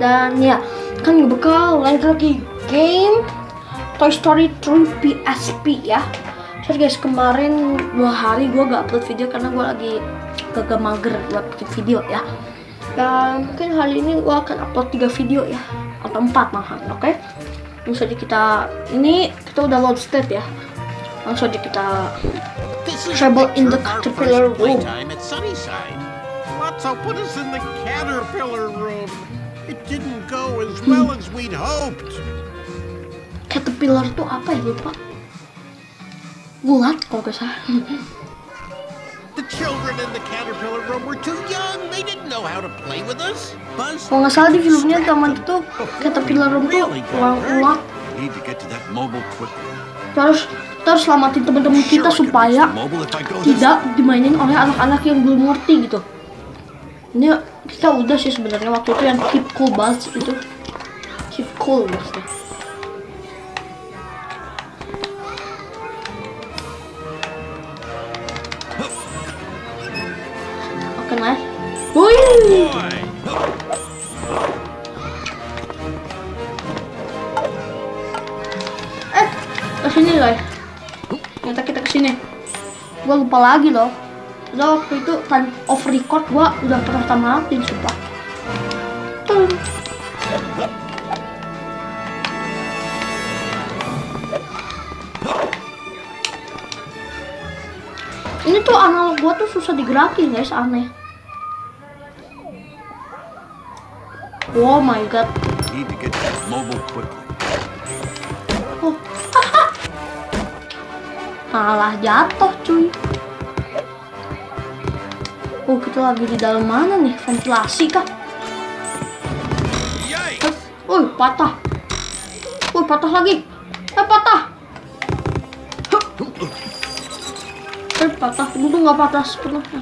dan ya kan gue bakal lanjut lagi game Toy Story 3 PSP ya Terus guys kemarin dua hari gue gak upload video karena gue lagi gak mager buat bikin video ya dan mungkin hari ini gue akan upload tiga video ya atau empat malahan oke okay? langsung aja kita ini kita udah load state ya langsung aja kita in the caterpillar room. put us in the caterpillar room. Didn't go as well as we'd hoped. caterpillar tuh apa ya lupa bulat kalau gak salah The children in the caterpillar room were too young. They didn't know how to play with us. Buzz, kalau nggak salah di filmnya zaman itu caterpillar room tuh ulang ulang Need to get to that mobile quickly. terus terus selamatin teman-teman kita supaya tidak dimainin oleh anak-anak yang belum ngerti gitu ini kita udah sih sebenarnya waktu itu yang keep cool buzz itu. Keep cool maksudnya. Oke nice Wih, eh ke sini guys ternyata kita ke sini gua lupa lagi loh udah waktu itu time off record gua udah pernah tamatin sumpah ini tuh analog gua tuh susah digerakin guys aneh oh my god. Oh. Malah jatuh cuy. Oh kita lagi di dalam mana nih? Ventilasi kah? Woi patah. Woi patah lagi. Eh patah. Eh patah. Untung nggak patah sepenuhnya.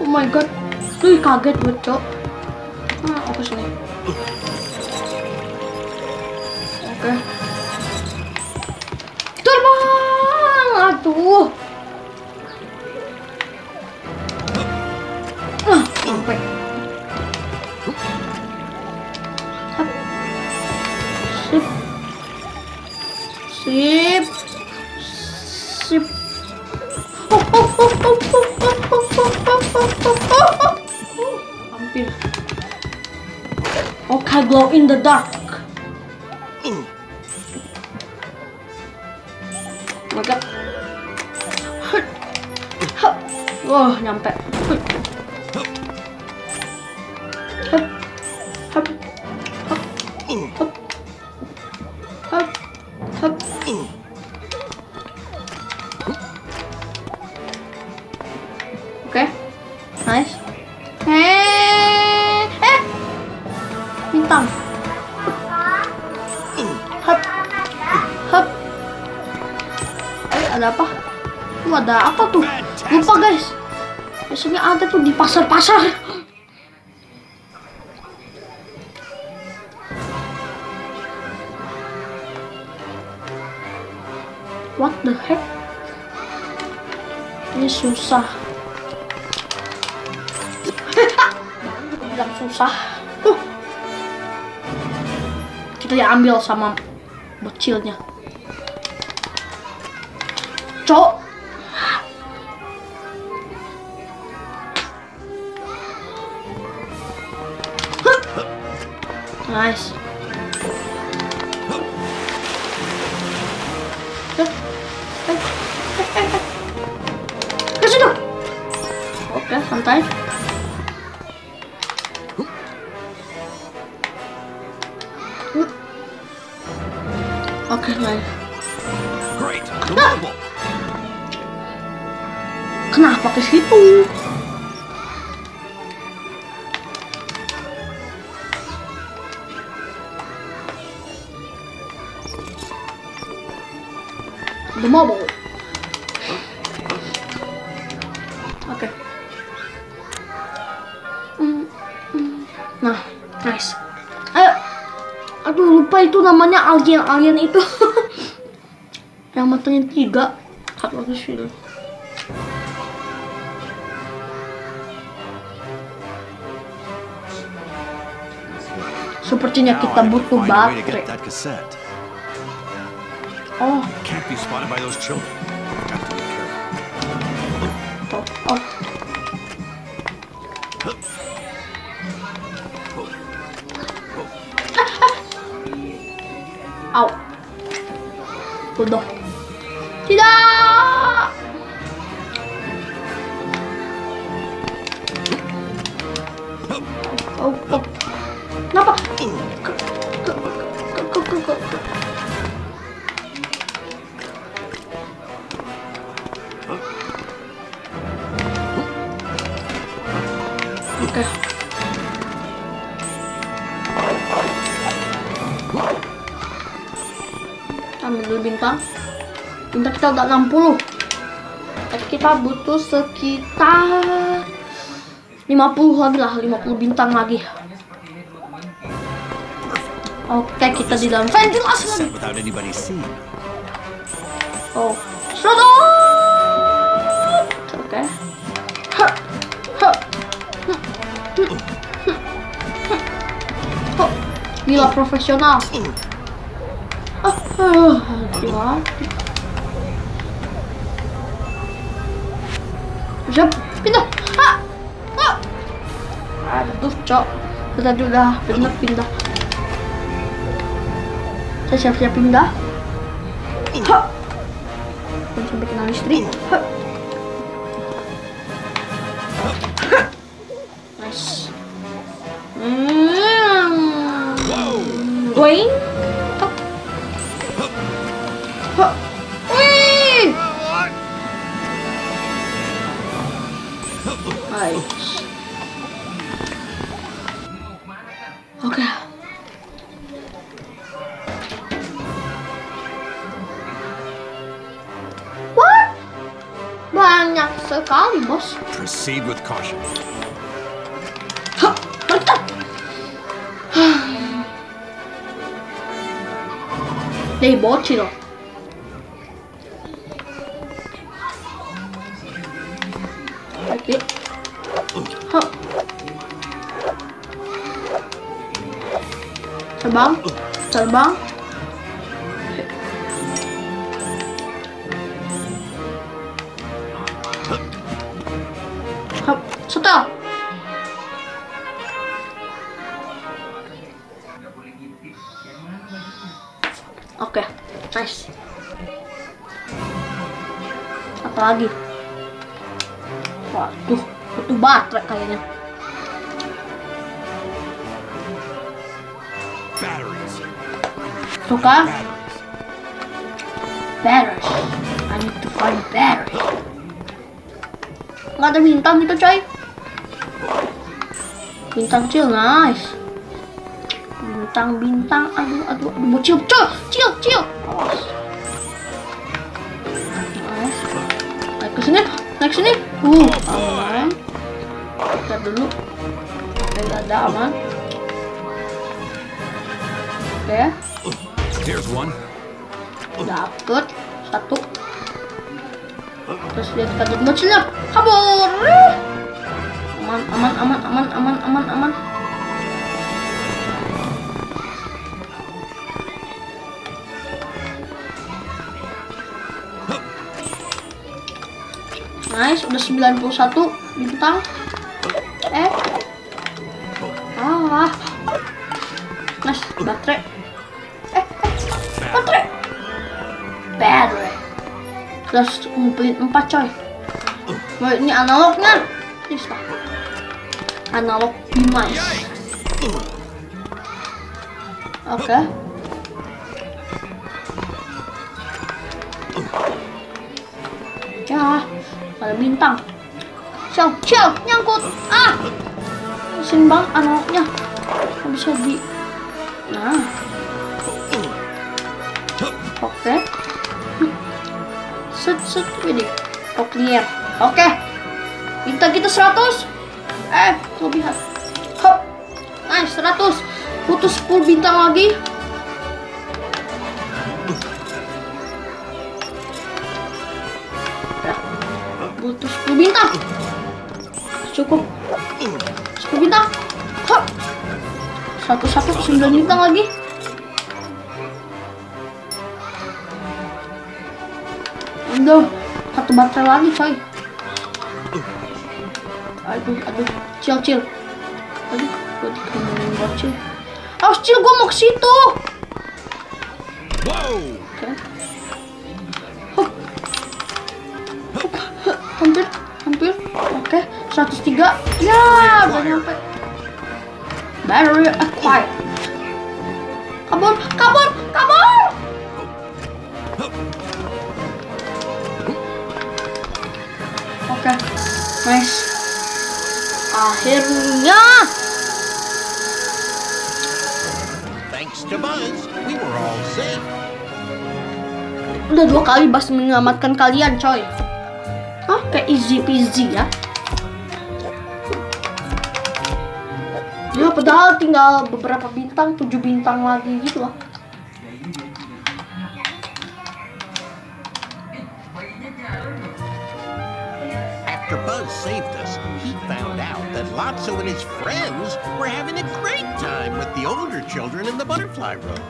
Oh my god. Duh kaget gue cok. Nah, aku sini. Ah, sampai. Hap. Sip. Sip. Sip. Oh, oh, oh, oh, oh, oh, oh, oh, oh, oh, oh, oh. Hampir. Okay, glow in the dark. Oh my god. Wah, nyampe. Hut. Hup. Hup. Hup. Hup. Hup. Hup. Oke. Nice. Eh. Eh. Bintang. Hup. Hup. Eh, ada apa? Tuh ada apa tuh? Lupa guys. Biasanya ada tuh di pasar-pasar. What the heck? Ini susah. Bilang susah. Uh. Kita diambil sama bocilnya. Cok. Nice. Okay, Oké, van. Oké, nice. Great, knap pakken schieten. Oke. Okay. Hmm, hmm. Nah, nice. Eh, Ayo. Aduh, lupa itu namanya alien alien itu. yang matanya tiga. Satu lagi sini. Sepertinya kita butuh baterai. Oh. Can't be spotted by those children. Udah 60. Tapi kita butuh sekitar 50 lagi lah, 50 bintang lagi. Oke, kita di dalam ventilasi lagi. Oh, shut up! Oke. Oh, gila profesional. Ah, gila. Kita udah bener pindah. Saya siap-siap pindah. Ha. Jangan sampai kena listrik. Ha. Nice. Hmm. Boing. Hop. Hop. Wih. Nice. Proceed with caution. They bought it. Okay. Huh. Lagi? Waduh, butuh baterai kayaknya. Suka? Battery. I need to find battery. Nggak ada bintang gitu coy. Bintang kecil, nice. Bintang, bintang, aduh, aduh, aduh, mau cium, cium, cium, sini, naik sini. Uh, aman. Kita dulu. Oke, ada aman. Oke, Here's one. dapet satu. Terus lihat kaget bocilnya, kabur. Aman, aman, aman, aman, aman, aman, aman. Nice, udah 91 bintang. Eh. Ah. Nice, baterai. Eh, eh, baterai. Battery. Terus ngumpulin 4 coy. Wah, ini analognya. Bisa. Analog device. Oke. Ya, ada bintang. Ciao, ciao, nyangkut. Ah, mesin bang analognya. Nggak bisa di. Nah, oke. Set, set, ini. Oh, clear. Oke. Bintang kita 100. Eh, kelebihan. Hop. Nice, 100. Butuh 10 bintang lagi. Cukup. 10 bintang. Satu satu sembilan bintang lagi. Aduh satu baterai lagi coy. Aduh aduh. Chill chill. Aduh gue dikenain bocil. Awas chill gue mau ke situ. Whoa! 103 ya udah nyampe. Battery acquired. Kabur kabur kabur! Oke nice. Akhirnya. Thanks to Buzz, we were all safe. udah dua kali Bas menyelamatkan kalian coy. Hah? kayak easy peasy ya Ya padahal tinggal beberapa bintang, 7 bintang lagi gitu After Buzz saved us, he found out that Lotso and his friends were having a great time with the older children in the butterfly room.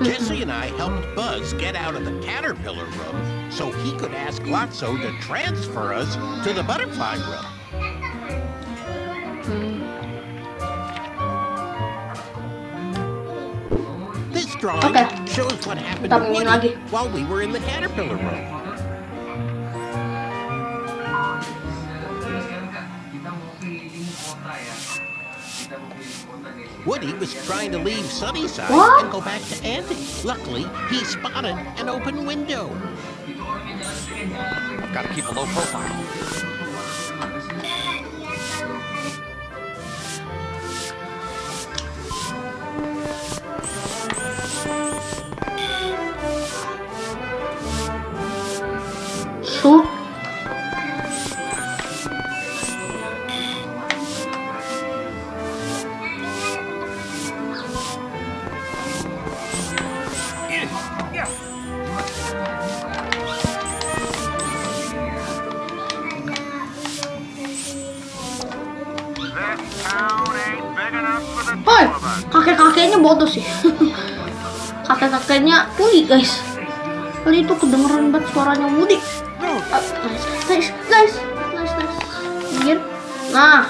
Jesse and I helped Buzz get out of the caterpillar room so he could ask Lotso to transfer us to the butterfly room. Drawing Okay. shows what happened Kita to Woody lagi. while we were in the caterpillar room. Woody was trying to leave Sunnyside What? and go back to Andy. Luckily, he spotted an open window. Gotta keep a low profile. Hoi, kakek-kakeknya bodoh sih. Kakek-kakeknya Woody guys. Tadi itu kedengeran banget suaranya Woody Ah, nice, nice, nice, nice, Nah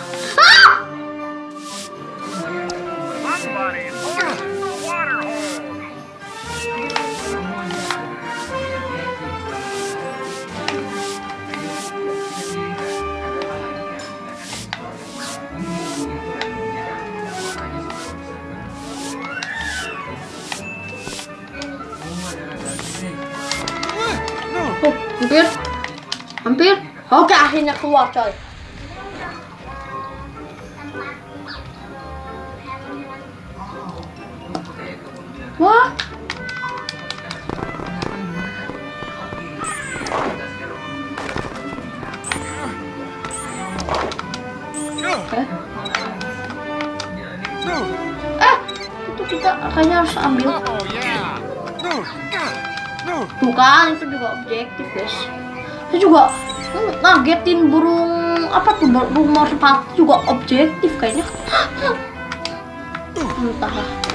Keluar coy Wah Eh. Eh, harus ambil. Oh, yeah. Tuh kan, itu juga objektif guys. Itu juga ngagetin burung apa tuh burung merpati juga objektif kayaknya. Entahlah.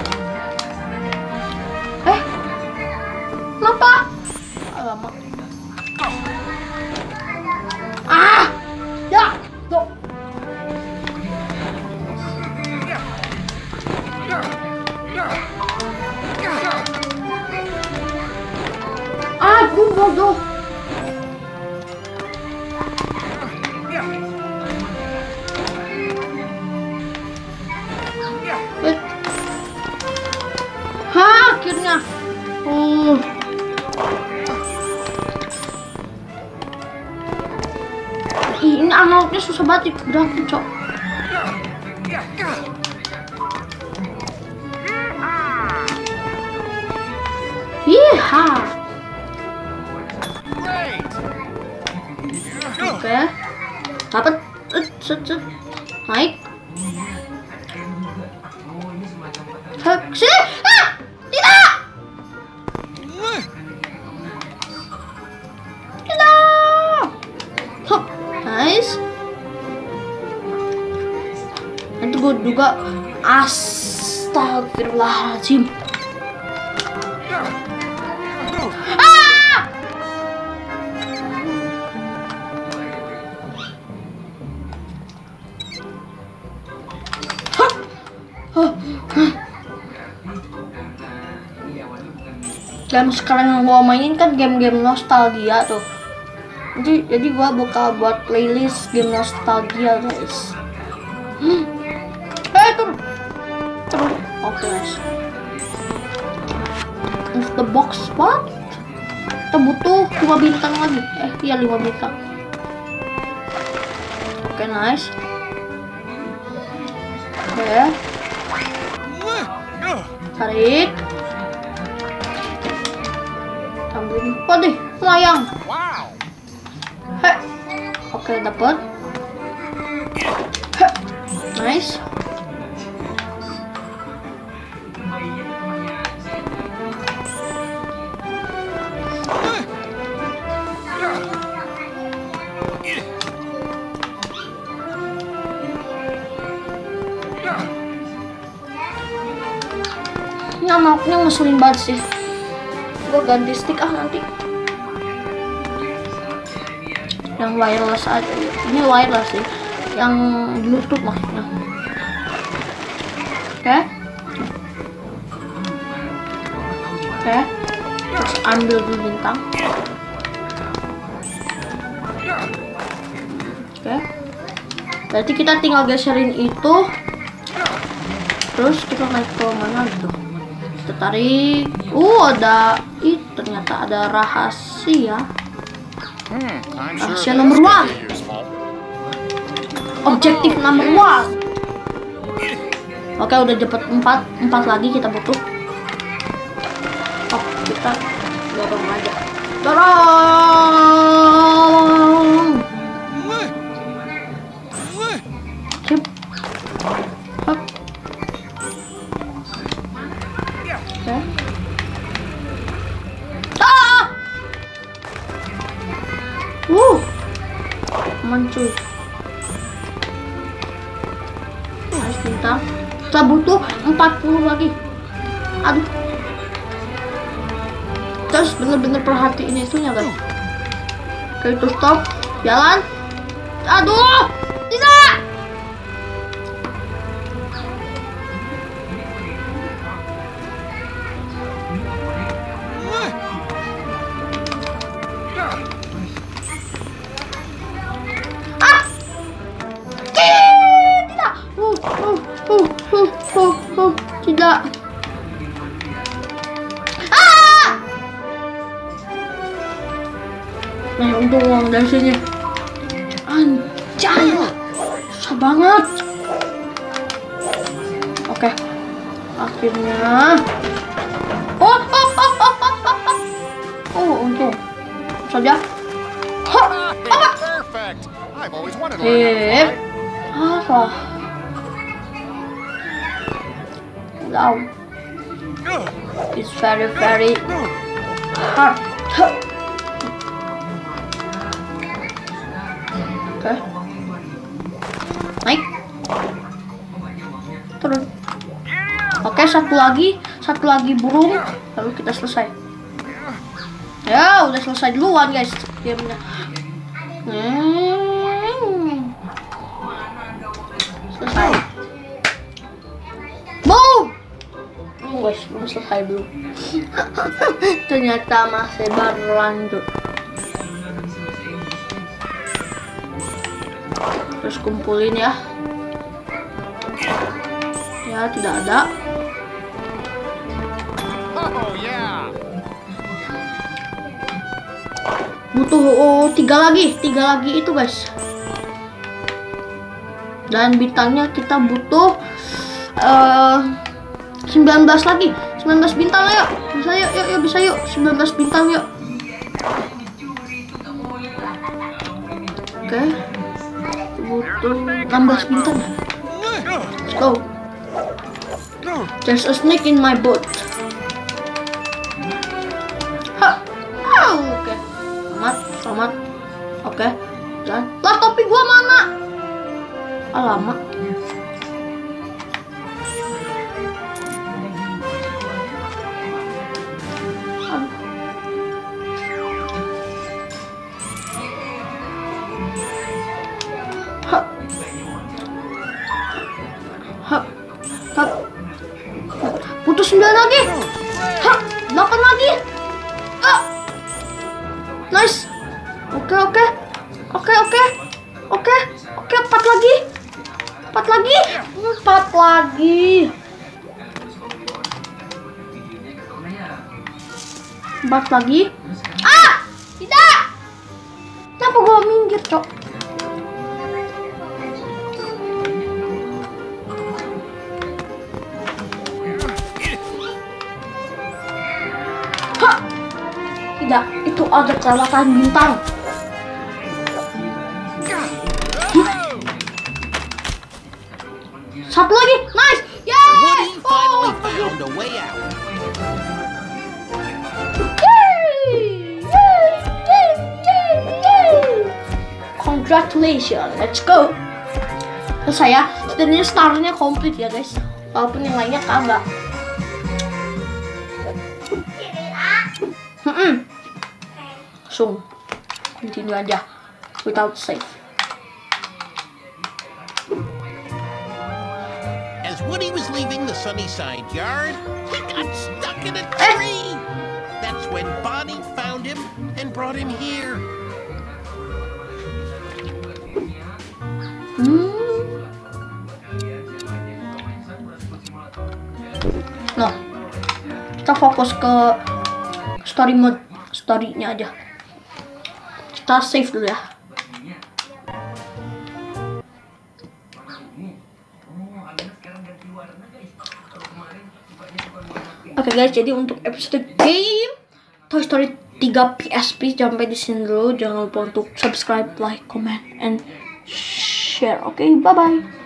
Oke. Dapat. Naik. Sini. Ah! Tidak. Tidak. Nice. Gue juga as Astagfirullahaladzim. Game sekarang yang gua mainin kan game-game nostalgia tuh. Jadi jadi gua buka buat playlist game nostalgia guys. Hmm. Eh turun. Turun. Oke guys. Move the box what? Kita butuh 5 bintang lagi. Eh iya 5 bintang. Oke nice. Oke. Tarik. Melayang. Wow. Heh. Oke, dapat. Heh. Nice. Ini anaknya ngeselin banget sih. Ganti stick ah nanti. Yang wireless aja. Ini wireless sih. Yang bluetooth maksudnya. Oke. Oke. Terus ambil dulu bintang. Oke. Berarti kita tinggal geserin itu. Terus kita naik ke mana gitu. Kita tarik. Uh, ada ih ternyata ada rahasia. Hmm, Rahasia nomor one. Objektif number one. Oke, udah dapat empat, empat lagi kita butuh. Oh, kita dorong aja. Dorong. Cuy. Nice bintang. Kita butuh 40 lagi. Aduh. Terus bener-bener perhatiin itunya guys. Oke itu stop. Jalan. Aduh. Nah, untung uang dari sini. Anjay. Susah banget. Oke. Akhirnya. Oh, oh, oh, oh, oh, oh, oh. Oh, untung. Saja. Hah, apa? Down. It's very, very hard. Satu lagi, satu lagi burung, lalu kita selesai. Ya, udah selesai duluan guys gamenya. Hmm. Selesai. Boom! Hmm, guys, belum selesai belum. Ternyata masih berlanjut. Terus kumpulin ya. Ya, tidak ada. Oh butuh oh, tiga lagi tiga lagi itu guys. Dan bintangnya kita butuh eh 19 lagi. 19 bintang ayo. Bisa yuk yuk, yuk bisa yuk. 19 bintang yuk. Oke. Butuh 16 bintang. Let's go. There's a snake in my boat selamat. Oke. Dan lah topi gua mana? Alamak lagi. Ah! Tidak! Kenapa gua minggir, Cok? Hah! Tidak, itu ada kelewatan bintang. Satu lagi, nice! Finally Oh, Congratulations, let's go. Selesai ya, setidaknya starnya komplit ya guys. Walaupun yang lainnya kagak. Hmm, langsung continue aja without save. As Woody was leaving the Sunnyside yard, he got stuck in a Eh. tree. That's when Bonnie found him and brought him here. Hmm. Nah, kita fokus ke story mode, story-nya aja. Kita save dulu ya. Oke guys, jadi untuk episode game Toy Story 3 PSP sampai di sini dulu. Jangan lupa untuk subscribe, like, comment, and share. Okay, bye-bye!